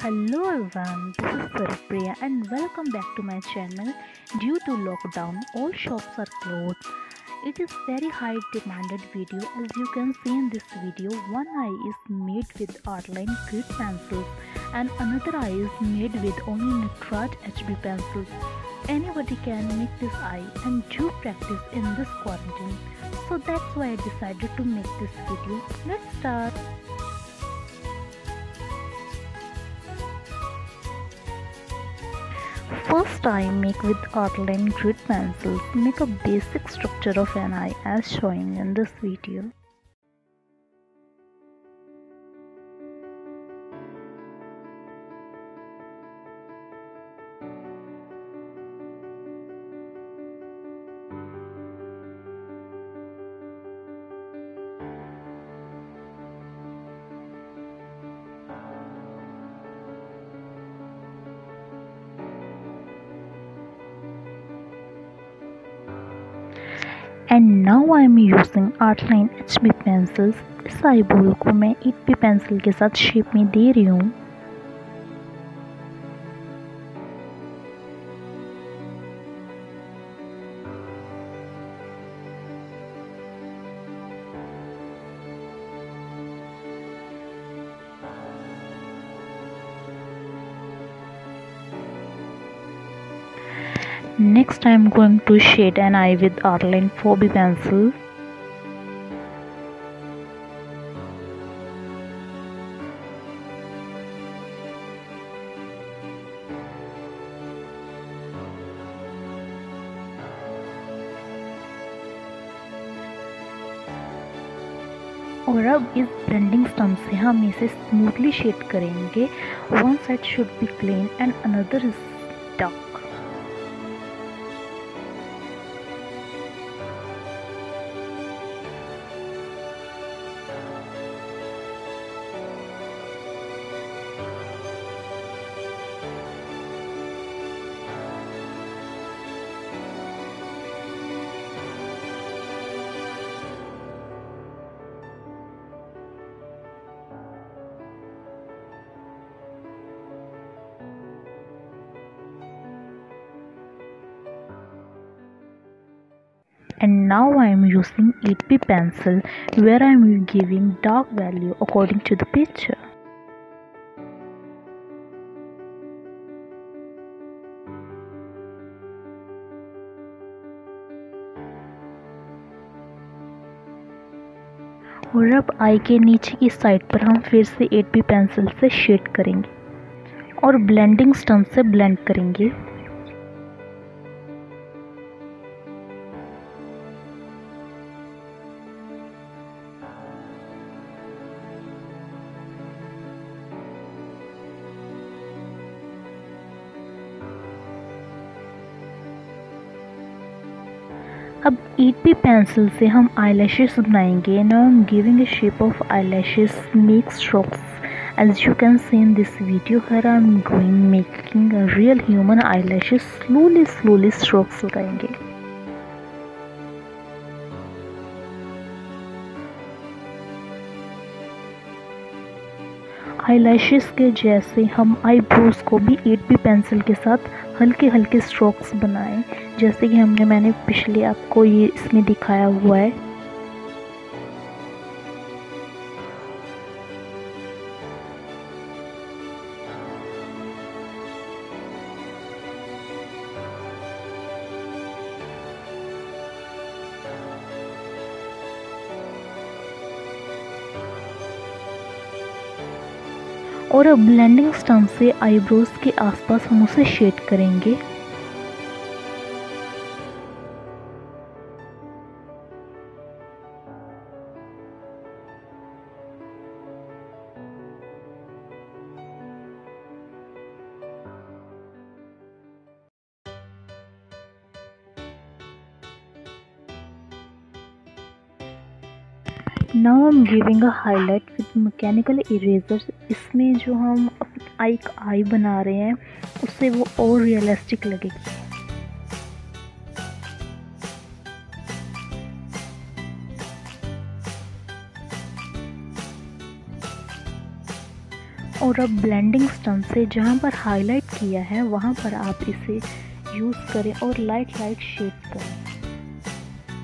Hello everyone, this is Sarpriya and welcome back to my channel. Due to lockdown, all shops are closed. It is very high demanded video as you can see in this video. One eye is made with outline grid pencils and another eye is made with only Natraj HB pencils. Anybody can make this eye and do practice in this quarantine. So that's why I decided to make this video. Let's start. First I make with Artline grid pencils. Make a basic structure of an eye as shown in this video. And now I am using Artline H B pencils इस eye ball को मैं एक भी pencil के साथ shape में दे रही हूँ। Next, I am going to shade an eye with Artline 4B pencil. और अब इस ब्लेंडिंग स्टम्प से हम इसे स्मूथली शेड करेंगे one side should be clean and another is dark and now I am using 8B pencil where I am giving dark value according to the picture. और अब आई के नीचे की साइड पर हम फिर से 8B पेंसिल से शेड करेंगे और ब्लेंडिंग स्टम्प से ब्लेंड करेंगे अब एट पी पेंसिल से हम आई लैशेज बनाएँगे। Now am giving a shape of eye lashes make strokes as you can see in this video here I am going making real human eye lashes slowly slowly strokes लगाएँगे। Eye lashes के जैसे हम eyebrows को भी eight B pencil के साथ हल्के हल्के स्ट्रोक्स बनाएँ। जैसे कि हमने, मैंने पिछले आपको ये इसमें दिखाया हुआ है। और ब्लेंडिंग स्टम्प से आईब्रोज के आसपास हम उसे शेड करेंगे। Now am giving a highlight with mechanical erasers इसमें जो हम आई का आई बना रहे हैं, उससे वो और रियलिस्टिक लगेगी। और अब ब्लेंडिंग स्टम्प से जहाँ पर हाईलाइट किया है, वहाँ पर आप इसे यूज़ करें और लाइट लाइट शेड करें।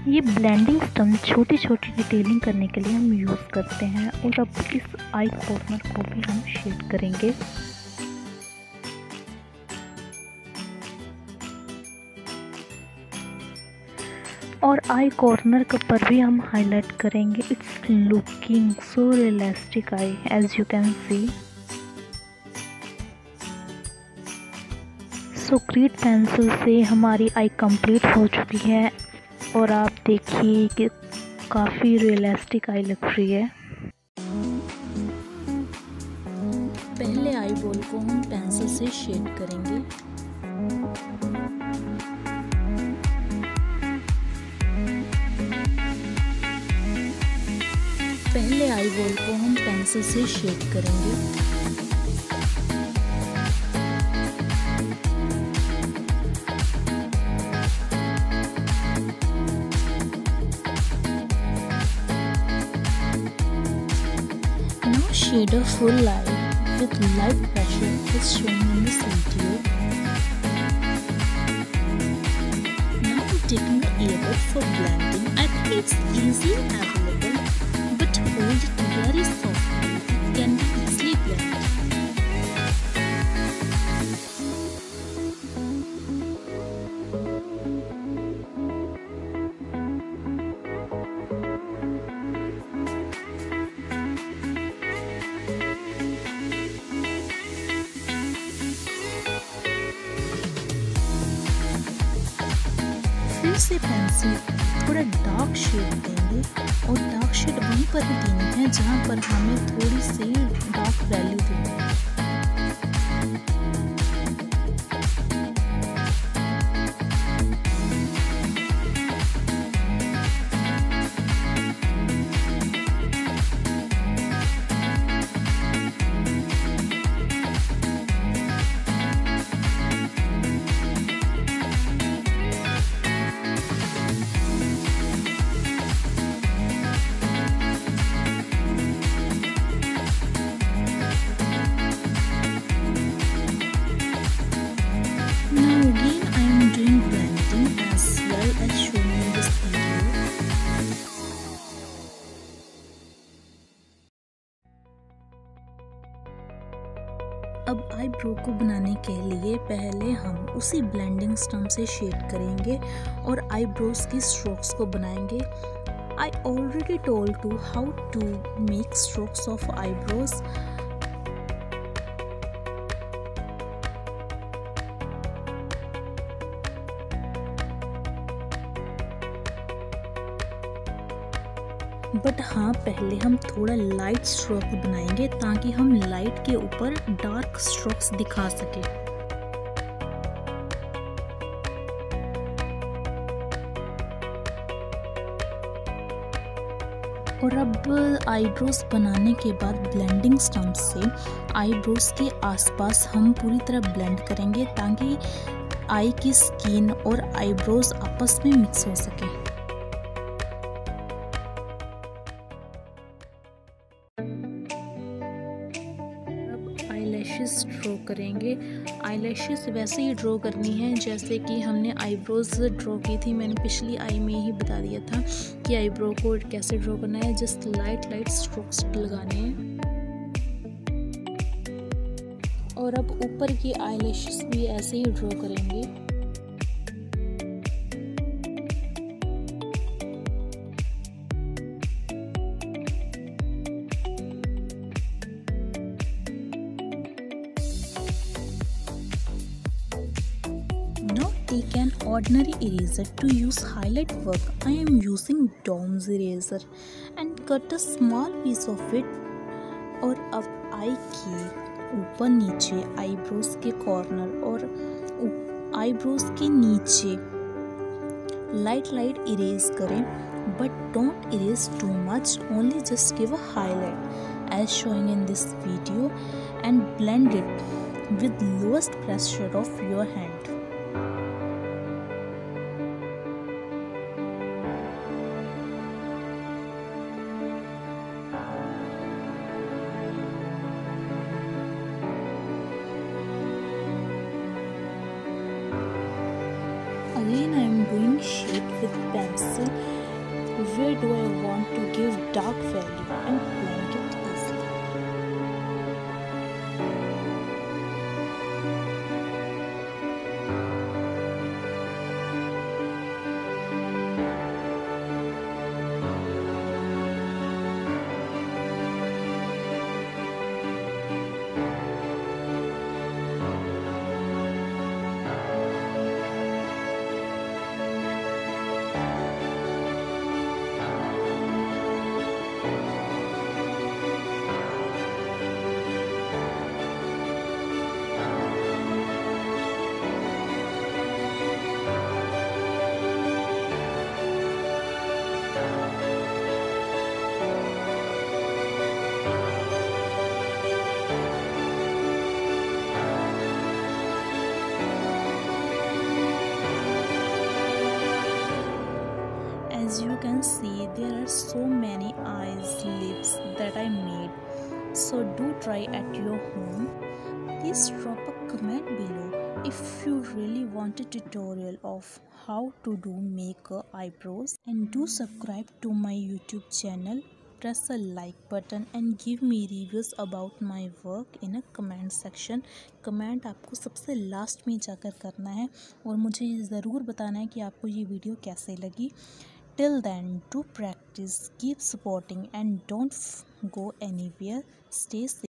ये ब्लेंडिंग स्टम्प छोटी छोटी डिटेलिंग करने के लिए हम यूज़ करते हैं और अब इस आई कॉर्नर को भी हम शेड करेंगे। और आई कॉर्नर के पर भी हम हाईलाइट करेंगे it's looking so realistic eye as you can see so क्रीट pencil से हमारी आई कंप्लीट हो चुकी है और आप देखिए कि काफ़ी रियलिस्टिक आई लग रही है। पहले आई बॉल को हम पेंसिल से शेड करेंगे। पहले आई बॉल को हम पेंसिल से शेड करेंगे। Full light with light pressure is shown in this video. Now I'm taking the earbud for blending. I think it's easily available but hold it very softly. से pencil थोड़ा dark shade देंगे और dark shade वहीं पर भी देनी है जहाँ पर हमें थोड़ी सी डार्क वैल्यू देनी है। अब आईब्रो को बनाने के लिए पहले हम उसी ब्लेंडिंग स्टम से शेड करेंगे और आईब्रोज की स्ट्रोक्स को बनाएँगे। I already told to how to make strokes of eyebrows but हाँ पहले हम थोड़ा लाइट स्ट्रोक बनाएँगे ताकि हम लाइट के ऊपर डार्क स्ट्रोक्स दिखा सके। और अब आईब्रोज बनाने के बाद ब्लेंडिंग स्टम्प से आईब्रोज के आसपास हम पूरी तरह ब्लेंड करेंगे ताकि आई की स्किन और आईब्रोज आपस में मिक्स हो सके। करेंगे। आईलैशेस वैसे ही ड्रॉ करनी है, जैसे कि हमने आईब्रोज ड्रॉ की थी। मैंने पिछली आई में ही बता दिया था कि आईब्रो को कैसे ड्रॉ करना है। जस्ट लाइट लाइट स्ट्रोक्स लगाने हैं। और अब ऊपर की आईलैशेस भी ऐसे ही ड्रॉ करेंगे। take an ordinary eraser to use highlight work. I am using Dom's eraser and cut a small piece of it और अब आई के ऊपर नीचे आईब्रोज के कॉर्नर और आईब्रोज के नीचे लाइट लाइट इरेज करें but don't erase too much only just give a highlight as showing in this video and blend it with lowest pressure of your hand. Dark value and as you can see there are so many eyes lips that I made so do try at your home please drop a comment below if you really want a tutorial of how to do makeup eyebrows and do subscribe to my youtube channel press a like button and give me reviews about my work in a comment section comment आपको सबसे last में जाकर करना है और मुझे ज़रूर बताना है कि आपको ये वीडियो कैसे लगी Till then, do practice, keep supporting, and don't go anywhere. Stay safe.